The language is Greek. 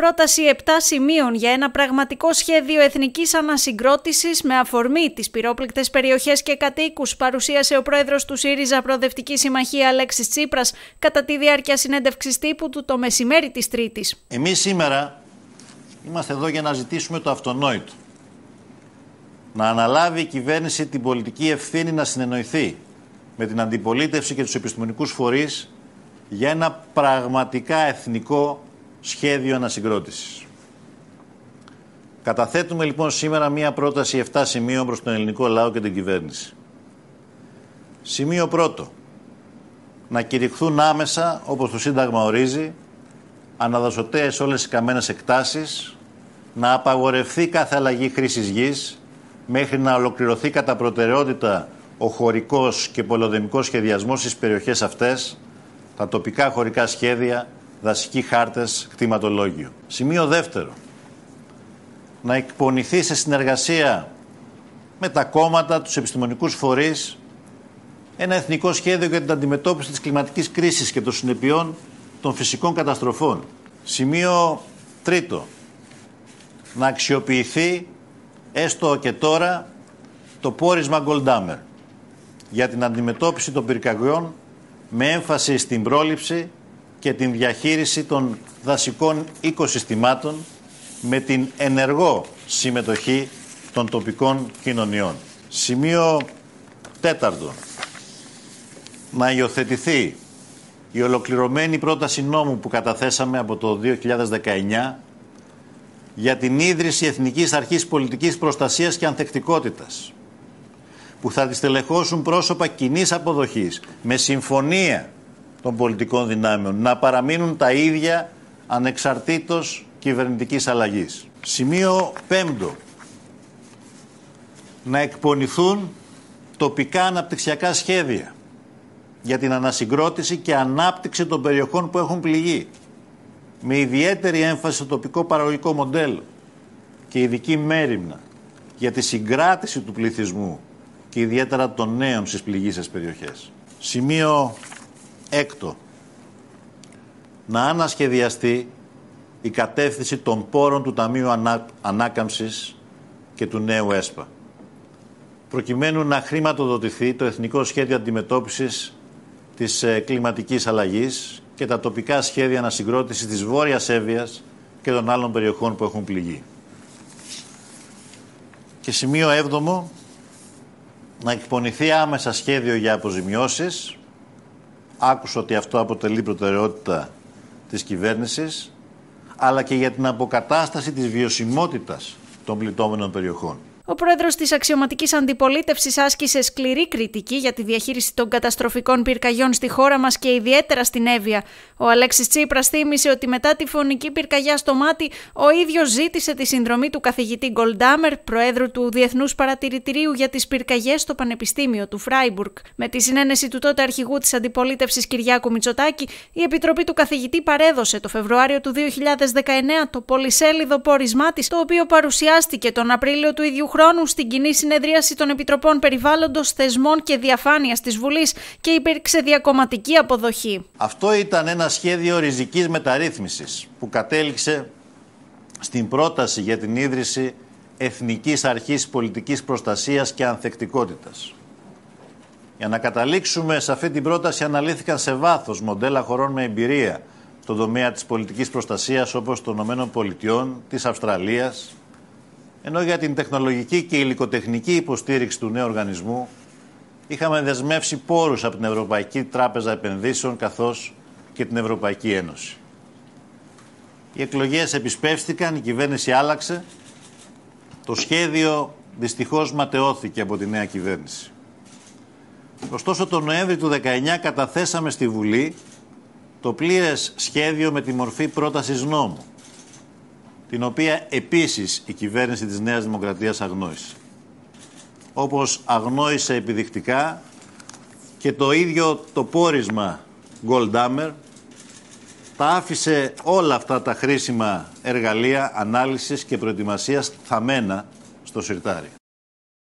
Πρόταση 7 σημείων για ένα πραγματικό σχέδιο εθνικής ανασυγκρότησης με αφορμή τις πυρόπληκτες περιοχές και κατοίκους παρουσίασε ο πρόεδρος του ΣΥΡΙΖΑ Προοδευτική Συμμαχία Αλέξης Τσίπρας κατά τη διάρκεια συνέντευξης τύπου του το μεσημέρι της Τρίτης. Εμείς σήμερα είμαστε εδώ για να ζητήσουμε το αυτονόητο. Να αναλάβει η κυβέρνηση την πολιτική ευθύνη να συνεννοηθεί με την αντιπολίτευση και τους επιστημονικούς φορείς για ένα πραγματικά εθνικό σχέδιο ανασυγκρότησης. Καταθέτουμε λοιπόν σήμερα μία πρόταση 7 σημείων προς τον ελληνικό λαό και την κυβέρνηση. Σημείο πρώτο. Να κηρυχθούν άμεσα, όπως το Σύνταγμα ορίζει, αναδασωτέες όλες οι καμένες εκτάσεις, να απαγορευτεί κάθε αλλαγή χρήσης γης, μέχρι να ολοκληρωθεί κατά προτεραιότητα ο χωρικός και πολυοδεμικός σχεδιασμός στις περιοχές αυτές, τα τοπικά χωρικά σχέδια, δασικοί χάρτες, κτηματολόγιο. Σημείο δεύτερο. Να εκπονηθεί σε συνεργασία με τα κόμματα, τους επιστημονικούς φορείς, ένα εθνικό σχέδιο για την αντιμετώπιση της κλιματικής κρίσης και των συνεπειών των φυσικών καταστροφών. Σημείο τρίτο. Να αξιοποιηθεί έστω και τώρα το πόρισμα Goldhammer για την αντιμετώπιση των πυρκαγιών με έμφαση στην πρόληψη και την διαχείριση των δασικών οικοσυστημάτων με την ενεργό συμμετοχή των τοπικών κοινωνιών. Σημείο τέταρτο. Να υιοθετηθεί η ολοκληρωμένη πρόταση νόμου που καταθέσαμε από το 2019 για την ίδρυση Εθνικής Αρχής Πολιτικής Προστασίας και Ανθεκτικότητας που θα τις τελεχώσουν πρόσωπα κοινής αποδοχής με συμφωνία των πολιτικών δυνάμεων να παραμείνουν τα ίδια ανεξαρτήτως κυβερνητικής αλλαγής. Σημείο πέμπτο. Να εκπονηθούν τοπικά αναπτυξιακά σχέδια για την ανασυγκρότηση και ανάπτυξη των περιοχών που έχουν πληγεί με ιδιαίτερη έμφαση στο τοπικό παραγωγικό μοντέλο και ειδική μέρημνα για τη συγκράτηση του πληθυσμού και ιδιαίτερα των νέων στις πληγήσεις περιοχές. Σημείο έκτο. Να ανασχεδιαστεί η κατεύθυνση των πόρων του Ταμείου Ανά... Ανάκαμψης και του νέου ΕΣΠΑ προκειμένου να χρηματοδοτηθεί το Εθνικό Σχέδιο Αντιμετώπισης της ε, κλιματικής αλλαγής και τα τοπικά σχέδια ανασυγκρότησης της Βόρειας Εύβοιας και των άλλων περιοχών που έχουν πληγεί. Και σημείο έβδομο, να εκπονηθεί άμεσα σχέδιο για αποζημιώσεις. Άκουσα ότι αυτό αποτελεί προτεραιότητα της κυβέρνησης, αλλά και για την αποκατάσταση της βιωσιμότητας των πληττόμενων περιοχών. Ο πρόεδρος της αξιωματικής αντιπολίτευσης άσκησε σκληρή κριτική για τη διαχείριση των καταστροφικών πυρκαγιών στη χώρα μας και ιδιαίτερα στην Εύβοια. Ο Αλέξης Τσίπρας θύμισε ότι μετά τη φωνική πυρκαγιά στο μάτι, ο ίδιος ζήτησε τη συνδρομή του καθηγητή Γκολντάμερ, προέδρου του Διεθνούς Παρατηρητηρίου για τις Πυρκαγιές στο Πανεπιστήμιο του Φράιμπουργκ. Με τη συνένεση του τότε αρχηγού της αντιπολίτευσης Κυριάκου Μητσοτάκη, η Επιτροπή του Καθηγητή παρέδωσε το Φεβρουάριο του 2019 το πολυσέλιδο πόρισμά της, το οποίο παρουσιάστηκε τον Απρίλιο του ίδιου χρόνου στην κοινή συνεδρίαση των Επιτροπών Περιβάλλοντος, Θεσμών και Διαφάνειας της Βουλής και υπήρξε διακομματική αποδοχή. Αυτό ήταν ένα σχέδιο ριζικής μεταρρύθμισης που κατέληξε στην πρόταση για την ίδρυση Εθνικής Αρχής Πολιτικής Προστασίας και Ανθεκτικότητας. Για να καταλήξουμε σε αυτή την πρόταση αναλύθηκαν σε βάθος μοντέλα χωρών με εμπειρία στον τομέα της πολιτικής προστασίας όπως των ΗΠΑ, της Αυστραλίας, ενώ για την τεχνολογική και υλικοτεχνική υποστήριξη του νέου οργανισμού είχαμε δεσμεύσει πόρους από την Ευρωπαϊκή Τράπεζα Επενδύσεων καθώς και την Ευρωπαϊκή Ένωση. Οι εκλογές επισπεύστηκαν, η κυβέρνηση άλλαξε, το σχέδιο δυστυχώς ματαιώθηκε από τη νέα κυβέρνηση. Ωστόσο το Νοέμβρη του 19 καταθέσαμε στη Βουλή το πλήρες σχέδιο με τη μορφή πρότασης νόμου την οποία επίσης η κυβέρνηση της Νέας Δημοκρατίας αγνόησε. Όπως αγνόησε επιδεικτικά και το ίδιο το πόρισμα Goldhammer τα άφησε όλα αυτά τα χρήσιμα εργαλεία ανάλυσης και προετοιμασίας θαμμένα στο σιρτάρι.